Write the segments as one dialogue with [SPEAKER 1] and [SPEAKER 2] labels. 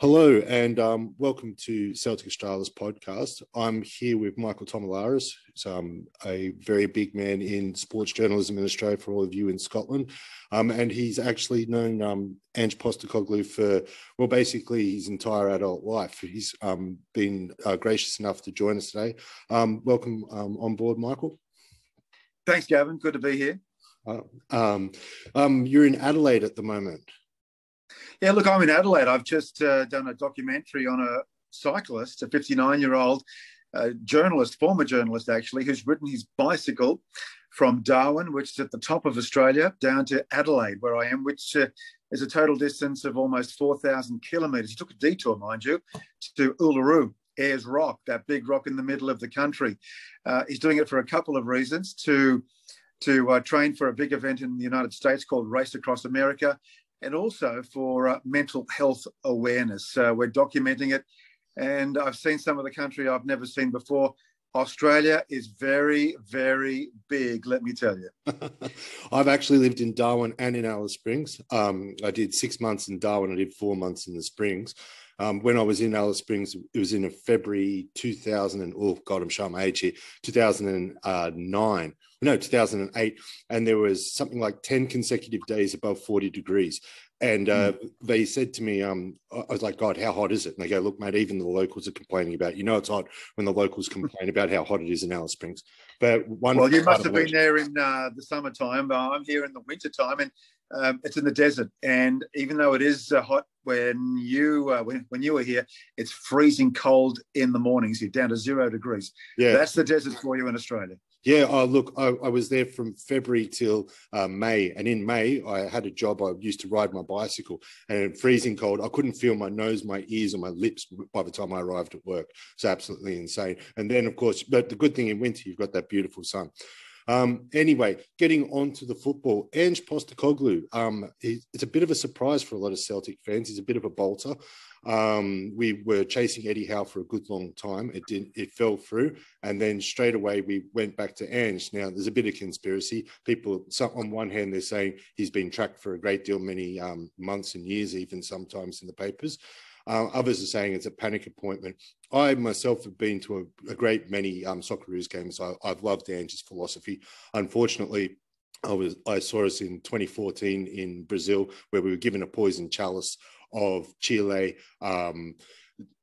[SPEAKER 1] Hello and um, welcome to Celtic Australis podcast. I'm here with Michael Tomalaris, who's um, a very big man in sports journalism in Australia for all of you in Scotland. Um, and he's actually known um, Ange Postecoglou for, well, basically his entire adult life. He's um, been uh, gracious enough to join us today. Um, welcome on board, Michael.
[SPEAKER 2] Thanks, Gavin. Good to be here.
[SPEAKER 1] Uh, you're in Adelaide at the moment.
[SPEAKER 2] Yeah, look, I'm in Adelaide. I've just uh, done a documentary on a cyclist, a 59 year old uh, journalist, former journalist actually, who's ridden his bicycle from Darwin, which is at the top of Australia, down to Adelaide, where I am, which uh, is a total distance of almost 4,000 kilometres. He took a detour, mind you, to Uluru, Ayers Rock, that big rock in the middle of the country. Uh, he's doing it for a couple of reasons to to uh, train for a big event in the United States called Race Across America, and also for uh, mental health awareness. Uh, we're documenting it, and I've seen some of the country I've never seen before. Australia is very, very big, let me tell you.
[SPEAKER 1] I've actually lived in Darwin and in Alice Springs. Um, I did six months in Darwin, I did four months in the Springs. Um, when I was in Alice Springs, it was in February 2000 and oh god, I'm showing my age here, 2009. No, 2008, and there was something like 10 consecutive days above 40 degrees. And uh, mm. they said to me, um, I was like, God, how hot is it? And they go, Look, mate, even the locals are complaining about. It. You know, it's hot when the locals complain about how hot it is in Alice Springs.
[SPEAKER 2] But one, well, you must have been there in uh, the summertime. I'm here in the wintertime, and um, it's in the desert. And even though it is uh, hot when you uh, when, when you were here, it's freezing cold in the mornings. You're down to zero degrees. Yeah, that's the desert for you in Australia.
[SPEAKER 1] Yeah, oh, look, I, I, was there from February till uh, May, and in May I had a job. I used to ride my bicycle, and freezing cold, I couldn't feel my nose, my ears, or my lips by the time I arrived at work. It's absolutely insane. And then, of course, but the good thing in winter, you've got that beautiful sun. Um, anyway, getting on to the football, Ange Postecoglou. Um, it's a bit of a surprise for a lot of Celtic fans. He's a bit of a bolter. Um, we were chasing Eddie Howe for a good long time. It didn't. It fell through, and then straight away we went back to Ange. Now there's a bit of conspiracy. People, on one hand, they're saying he's been tracked for a great deal, many um, months and years, even sometimes in the papers. Uh, others are saying it's a panic appointment. I myself have been to a, a great many um, Socceroos games. I, have loved Ange's philosophy. Unfortunately, I was I saw us in 2014 in Brazil where we were given a poison chalice of Chile, um,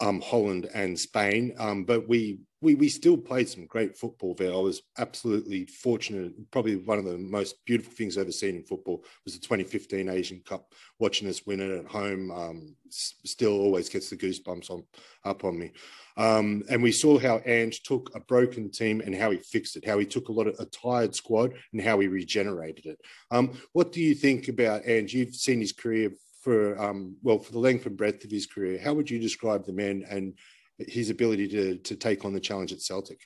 [SPEAKER 1] um, Holland, and Spain. Um, but we we we still played some great football there. I was absolutely fortunate. Probably one of the most beautiful things I've ever seen in football was the 2015 Asian Cup. Watching us win it at home um, still always gets the goosebumps on up on me. Um, and we saw how Ange took a broken team and how he fixed it. How he took a lot of a tired squad and how he regenerated it. Um, what do you think about Ange? You've seen his career for um, well for the length and breadth of his career. How would you describe the man and his ability to, to take on the challenge at Celtic?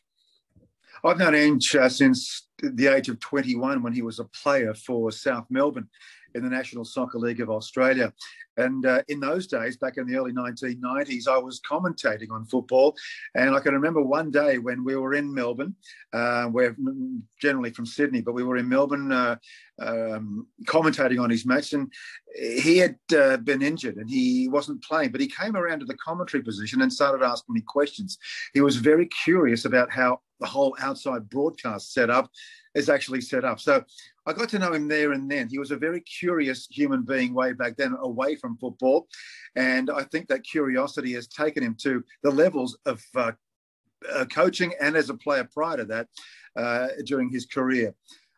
[SPEAKER 2] I've known Ange uh, since the age of 21 when he was a player for South Melbourne in the National Soccer League of Australia. And uh, in those days, back in the early 1990s, I was commentating on football. And I can remember one day when we were in Melbourne, uh, we're generally from Sydney, but we were in Melbourne uh, um, commentating on his match. And he had uh, been injured and he wasn't playing, but he came around to the commentary position and started asking me questions. He was very curious about how the whole outside broadcast setup is actually set up. So I got to know him there and then. He was a very curious human being way back then, away from football. And I think that curiosity has taken him to the levels of uh, uh, coaching and as a player prior to that uh, during his career.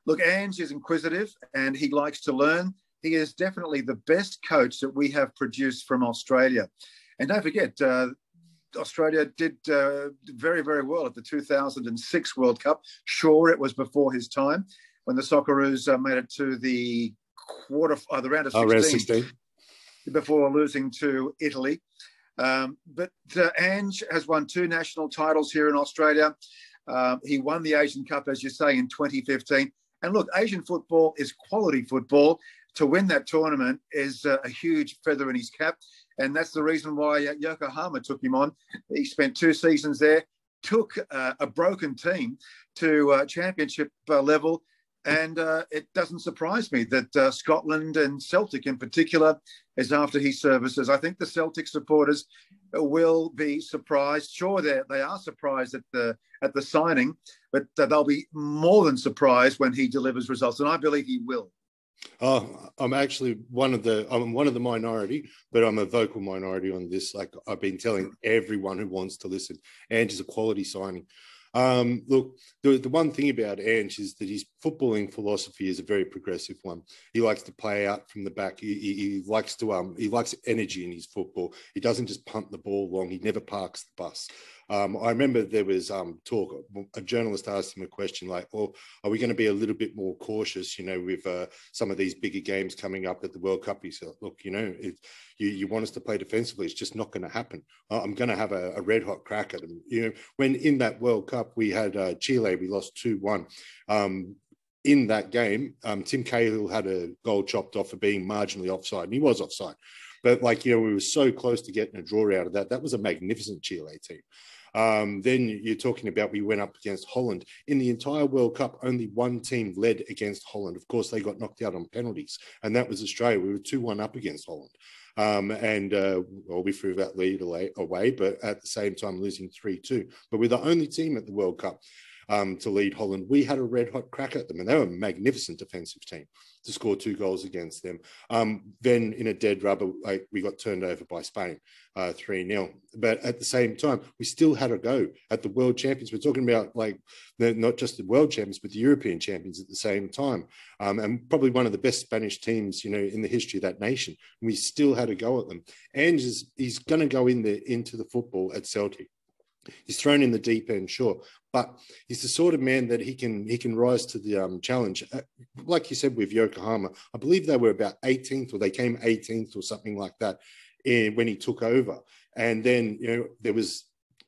[SPEAKER 2] Look, Ange is inquisitive and he likes to learn. He is definitely the best coach that we have produced from Australia. And don't forget, uh, Australia did uh, very, very well at the 2006 World Cup. Sure, it was before his time when the Socceroos uh, made it to the quarter, uh, the round of 16, oh, 16. before losing to Italy. Um, but uh, Ange has won two national titles here in Australia. Um, he won the Asian Cup, as you say, in 2015. And look, Asian football is quality football. To win that tournament is uh, a huge feather in his cap. And that's the reason why uh, Yokohama took him on. He spent two seasons there, took uh, a broken team to uh, championship uh, level, And uh, it doesn't surprise me that uh, Scotland and Celtic in particular is after his services. I think the Celtic supporters will be surprised. Sure, they they are surprised at the at the signing, but they'll be more than surprised when he delivers results, and I believe he will.
[SPEAKER 1] Oh, I'm actually one of the I'm one of the minority, but I'm a vocal minority on this. Like I've been telling everyone who wants to listen, and is a quality signing. Um, look, the, the one thing about Ange is that his footballing philosophy is a very progressive one. He likes to play out from the back. He, he, he, likes to um, he likes energy in his football. He doesn't just punt the ball long. He never parks the bus. Um, I remember there was um, talk. A journalist asked him a question like, "Well, are we going to be a little bit more cautious? You know, with uh, some of these bigger games coming up at the World Cup?" He said, "Look, you know, it, you, you want us to play defensively. It's just not going to happen. I'm going to have a, a, red hot crack at them. You know, when in that World Cup we had uh, Chile, we lost two one. Um, in that game, um, Tim Cahill had a goal chopped off for being marginally offside, and he was offside. But like you know, we were so close to getting a draw out of that. That was a magnificent Chile team. Um, then you're talking about we went up against Holland. In the entire World Cup, only one team led against Holland. Of course, they got knocked out on penalties, and that was Australia. We were 2 1 up against Holland. Um, and uh, well, we threw that lead away, away, but at the same time losing 3 2. But we're the only team at the World Cup um, to lead Holland. We had a red hot crack at them, and they were a magnificent defensive team to score two goals against them. Um, then in a dead rubber, like, we got turned over by Spain, uh, 3 uh, 0. But at the same time, we still had a go at the world champions. We're talking about like not just the world champions, but the European champions at the same time. Um, and probably one of the best Spanish teams, you know, in the history of that nation. we still had a go at them. And he's, he's going to go in the, into the football at Celtic he's thrown in the deep end, sure, but he's the sort of man that he can he can rise to the um, challenge. Uh, like you said with Yokohama, I believe they were about 18th or they came 18th or something like that in, when he took over, and then you know there was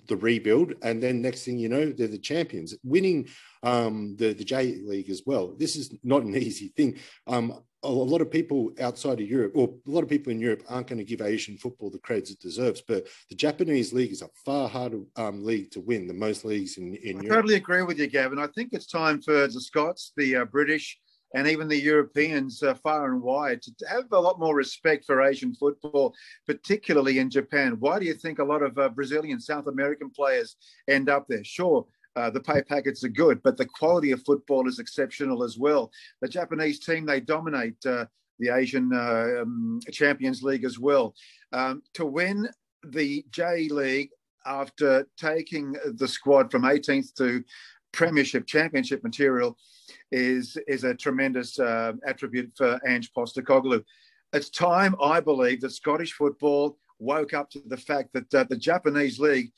[SPEAKER 1] the rebuild, and then next thing you know, they're the champions, winning um, the the J League as well. This is not an easy thing. Um, a lot of people outside of Europe, or a lot of people in Europe, aren't going to give Asian football the credits it deserves. But the Japanese league is a far harder um, league to win than most leagues in, in
[SPEAKER 2] I
[SPEAKER 1] Europe.
[SPEAKER 2] totally agree with you, Gavin. I think it's time for the Scots, the uh, British, and even the Europeans, uh, far and wide, to have a lot more respect for Asian football, particularly in Japan. Why do you think a lot of uh, Brazilian, South American players end up there? Sure, uh, the pay packets are good, but the quality of football is exceptional as well. The Japanese team, they dominate uh, the Asian uh, um, Champions League as well. Um, to win the J League after taking the squad from 18th to Premiership Championship material is, is a tremendous uh, attribute for Ange Postecoglou. It's time, I believe, that Scottish football woke up to the fact that uh, the Japanese league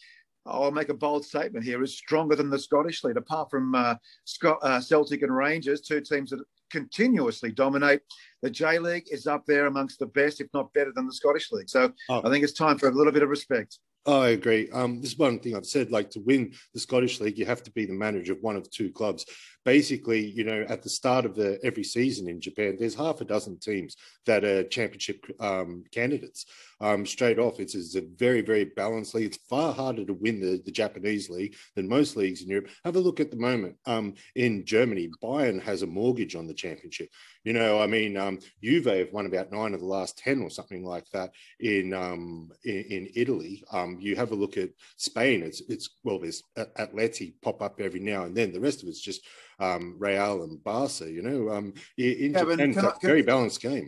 [SPEAKER 2] I'll make a bold statement here, is stronger than the Scottish league. Apart from uh, Scott, uh, Celtic and Rangers, two teams that continuously dominate, the J League is up there amongst the best, if not better than the Scottish league. So oh. I think it's time for a little bit of respect.
[SPEAKER 1] Oh, I agree. Um, this is one thing I've said. Like to win the Scottish League, you have to be the manager of one of two clubs. Basically, you know, at the start of the every season in Japan, there's half a dozen teams that are championship um, candidates. Um, straight off, it's, it's, a very, very balanced league. It's far harder to win the, the Japanese league than most leagues in Europe. Have a look at the moment um, in Germany. Bayern has a mortgage on the championship. You know, I mean, um, Juve have won about nine of the last ten or something like that in um, in, in, Italy. Um, you have a look at Spain. It's it's well, there's Atleti pop up every now and then. The rest of it's just um, Real and Barca. You know, um, in Japan, it's a very balanced game.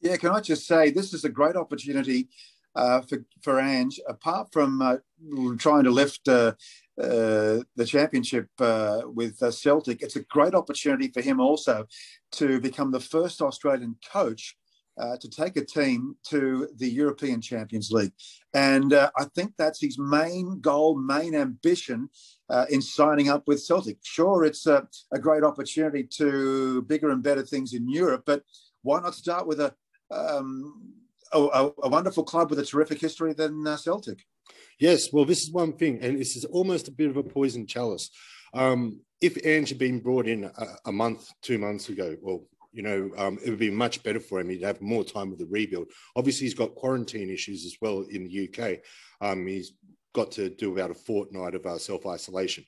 [SPEAKER 2] Yeah, can I just say this is a great opportunity uh, for for Ange. Apart from uh, trying to lift uh, uh, the championship uh, with uh, Celtic, it's a great opportunity for him also to become the first Australian coach to take a team to the European Champions League. And I think that's his main goal, main ambition in signing up with Celtic. Sure, it's a, a, great opportunity to bigger and better things in Europe, but why not start with a, um, a, a, wonderful club with a terrific history than Celtic?
[SPEAKER 1] Yes, well, this is one thing, and this is almost a bit of a poison chalice. Um, if Ange had been brought in a, a, month, two months ago, well, you know, um, it would be much better for him. He'd have more time with the rebuild. Obviously, he's got quarantine issues as well in the UK. Um, he's got to do about a fortnight of uh, self isolation.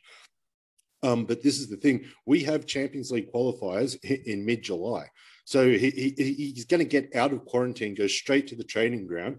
[SPEAKER 1] Um, but this is the thing: we have Champions League qualifiers in mid July, so he, he, he's going to get out of quarantine, go straight to the training ground,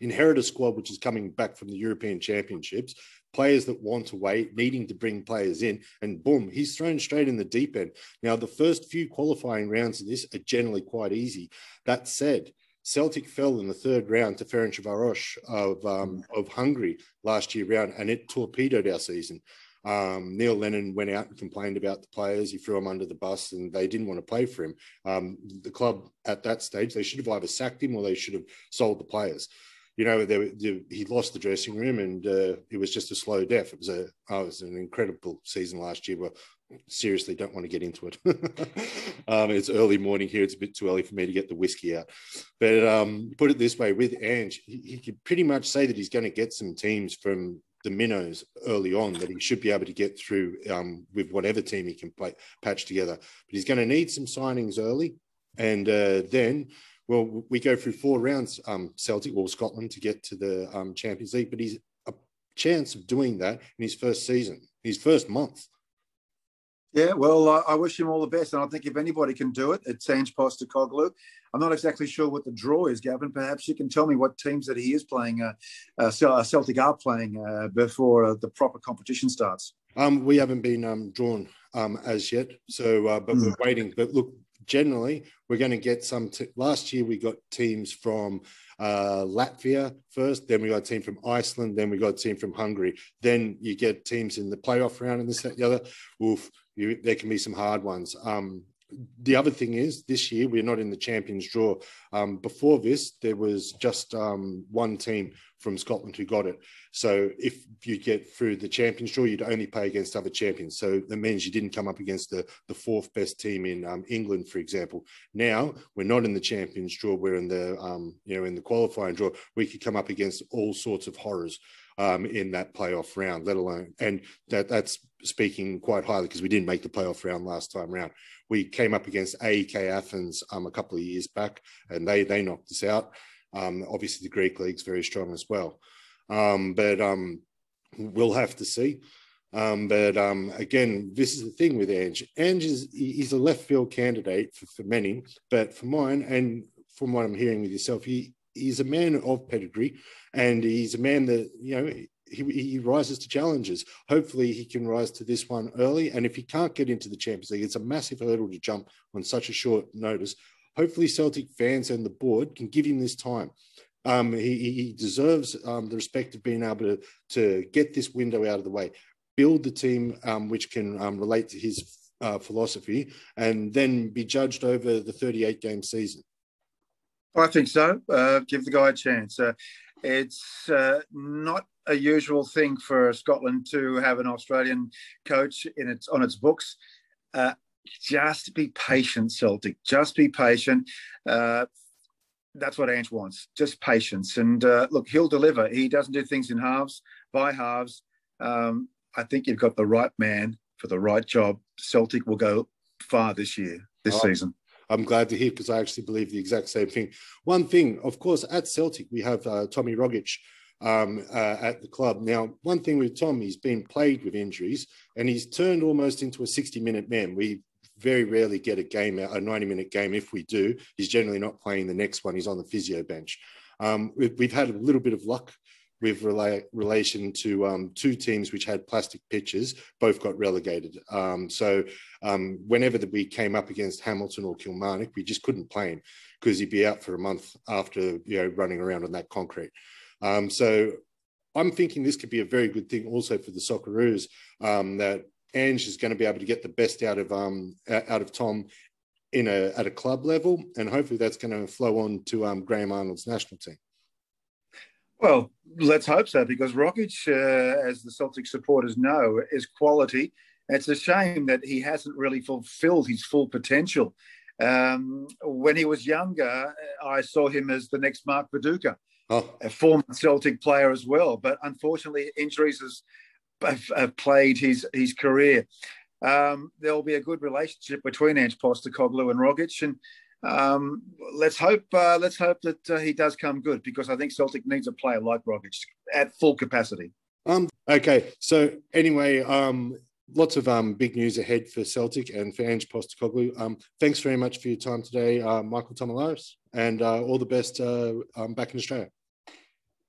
[SPEAKER 1] inherit a squad which is coming back from the European Championships, players that want to wait, needing to bring players in, and boom, he's thrown straight in the deep end. Now, the first few qualifying rounds of this are generally quite easy. That said, Celtic fell in the third round to Ferencvaros of um, of Hungary last year round, and it torpedoed our season. Um, Neil Lennon went out and complained about the players. He threw them under the bus, and they didn't want to play for him. Um, the club at that stage, they should have either sacked him or they should have sold the players you know, they, they, he lost the dressing room and uh, it was just a slow death. It was a, oh, it was an incredible season last year. But seriously, don't want to get into it. um, it's early morning here. It's a bit too early for me to get the whiskey out. But um, put it this way, with Ange, he, he could pretty much say that he's going to get some teams from the minnows early on that he should be able to get through um, with whatever team he can play, patch together. But he's going to need some signings early, and uh, then well, we go through four rounds, um, Celtic or Scotland, to get to the um, Champions League, but he's a chance of doing that in his first season, his first month.
[SPEAKER 2] Yeah, well, I wish him all the best, and I think if anybody can do it, it's Ange Postecoglou. I'm not exactly sure what the draw is, Gavin. Perhaps you can tell me what teams that he is playing, uh, uh, uh Celtic are playing uh, before uh, the proper competition starts.
[SPEAKER 1] Um, we haven't been um, drawn um, as yet, so but mm. we're waiting. But look, generally we're going to get some t- last year we got teams from uh, latvia first then we got a team from iceland then we got a team from hungary then you get teams in the playoff round and this that, the other Oof, you, there can be some hard ones um, the other thing is this year we're not in the champions draw um, before this there was just um, one team from Scotland who got it. So if you get through the champions draw, you'd only play against other champions. So that means you didn't come up against the, the fourth best team in um, England, for example. Now we're not in the champions draw; we're in the um, you know in the qualifying draw. We could come up against all sorts of horrors um, in that playoff round, let alone and that that's speaking quite highly because we didn't make the playoff round last time round. We came up against AEK Athens um, a couple of years back, and they they knocked us out. Um, obviously, the Greek league's very strong as well, um, but um, we'll have to see. Um, but again, this is the thing with Ange. Ange is he's a left field candidate for, for many, but for mine, and from what I'm hearing with yourself, he he's a man of pedigree, and he's a man that you know he, he, rises to challenges. Hopefully, he can rise to this one early. And if he can't get into the Champions League, it's a massive hurdle to jump on such a short notice hopefully Celtic fans and the board can give him this time. Um, he, he, deserves um, the respect of being able to, to get this window out of the way, build the team um, which can um, relate to his uh, philosophy, and then be judged over the 38 game season.
[SPEAKER 2] I think so. Uh, give the guy a chance. Uh, it's uh, not a usual thing for Scotland to have an Australian coach in its on its books. Uh, just be patient, Celtic. Just be patient. Uh, that's what Ange wants. Just patience. And uh, look, he'll deliver. He doesn't do things in halves, by halves. Um, I think you've got the right man for the right job. Celtic will go far this year, this oh, season.
[SPEAKER 1] I'm glad to hear because I actually believe the exact same thing. One thing, of course, at Celtic, we have uh, Tommy Rogic um, uh, at the club. Now, one thing with Tom, he's been plagued with injuries and he's turned almost into a 60 minute man. We very rarely get a game out, a 90 minute game. If we do, he's generally not playing the next one. He's on the physio bench. Um, we've, we've, had a little bit of luck with rela- relation to um, two teams which had plastic pitches, both got relegated. Um, so um, whenever the, we came up against Hamilton or Kilmarnock, we just couldn't play him because he'd be out for a month after you know running around on that concrete. Um, so I'm thinking this could be a very good thing also for the Socceroos um, that Ange is going to be able to get the best out of um out of Tom in a at a club level, and hopefully that's going to flow on to Graham Arnold's national team.
[SPEAKER 2] Well, let's hope so, because Rogic, uh, as the Celtic supporters know, is quality. It's a shame that he hasn't really fulfilled his full potential. Um, when he was younger, I saw him as the next Mark Viduka, oh. a former Celtic player as well. But unfortunately, injuries has have, have played his his career. Um, there will be a good relationship between Ange Postecoglou and Rogic, and um, let's hope uh, let's hope that uh, he does come good because I think Celtic needs a player like Rogic at full capacity.
[SPEAKER 1] Um, okay, so anyway, um, lots of um, big news ahead for Celtic and for Ange Postecoglou. Um, thanks very much for your time today, uh, Michael Tomalaris, and uh, all the best uh, um, back in Australia.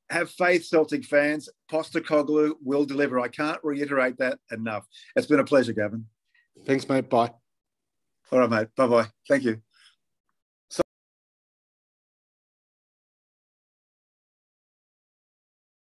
[SPEAKER 2] Have faith, Celtic fans. Postecoglou will deliver. I can't reiterate that enough. It's been a pleasure, Gavin.
[SPEAKER 1] Thanks, mate. Bye.
[SPEAKER 2] All right, mate. Bye bye. Thank you.